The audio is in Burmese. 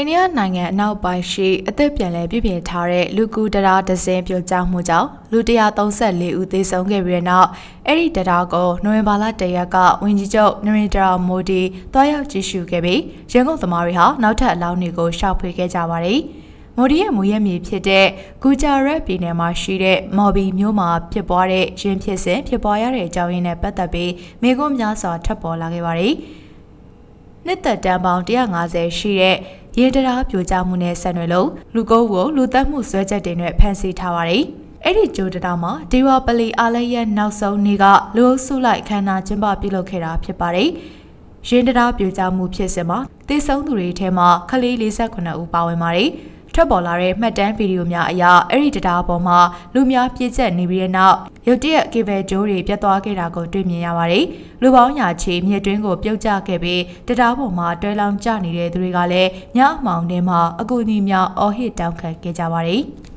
အိန္ဒိယနိုင်ငံအနောက်ပိုင်းရှိအသက်ပြန်လည်ပြည်ပြင်ထားတဲ့လူကူတရားဒဇင်ပြိုကျမှုကြောင့်လူ134ဦးသေဆုံးခဲ့ပြီးတဲ့နောက်အဲ့ဒီတရားကိုနိုဝင်ဘာလတရက်ကဝန်ကြီးချုပ်နရင်ဒရာမိုဒီတွားရောက်ကြည့်ရှုခဲ့ပြီးရန်ကုန်သမားတွေဟာနောက်ထပ်အလောင်းတွေကိုရှောက်ဖွေခဲ့ကြပါတယ်။မိုဒီရဲ့မူရမြေဖြစ်တဲ့ဂူဂျာရက်ပြည်နယ်မှာရှိတဲ့မော်ဘီမြို့မှာဖြစ်ပွားတဲ့ရင်းဖြစ်စဉ်ဖြစ်ပွားရတဲ့အကြောင်းရင်းနဲ့ပတ်သက်ပြီးမိကုန်းများစွာထပ်ပေါ်လာခဲ့ပါတယ်။နှစ်သက်တန်းပေါင်း150ရှိတဲ့ ရေတရားပြိုကျမှုနဲ့ဆက်နွယ်လို့လူကုန်းကိုလူသက်မှုဆွဲချက်တွေနဲ့ဖမ်းဆီးထားပါတယ်။အဲ့ဒီကြိုးတရားမှာဒေဝပလီအားလည်းရဲ့နောက်ဆုံးနေ့ကလူအုပ်စုလိုက်ခန္ဓာကျင်းပပြုလုပ်ခဲ့တာဖြစ်ပါတယ်။ရင်းတရားပြိုကျမှုဖြစ်စဉ်မှာတေဆုံးသူတွေထဲမှာခလေး48ဦးပါဝင်ပါတယ်။ ထွက်ပေါ်လာတဲ့မှတ်တမ်းဗီဒီယိုများအရအဲ့ဒီတရားပေါ်မှာလူများပြည့်ကျက်နေပြီးတဲ့နောက်ရုတ်တရက်ကေဘယ်ဂျိုးတွေပြတ်သွားခဲ့တာကိုတွေ့မြင်ရပါတယ်။လူပေါင်းညာချီမြစ်တွင်းကိုပြုတ်ကျခဲ့ပြီးတရားပေါ်မှာတွဲလောင်းကျနေတဲ့သူတွေကလည်းညအမောင်ထဲမှာအကူအညီများအော်ဟစ်တောင်းခံခဲ့ကြပါတယ်။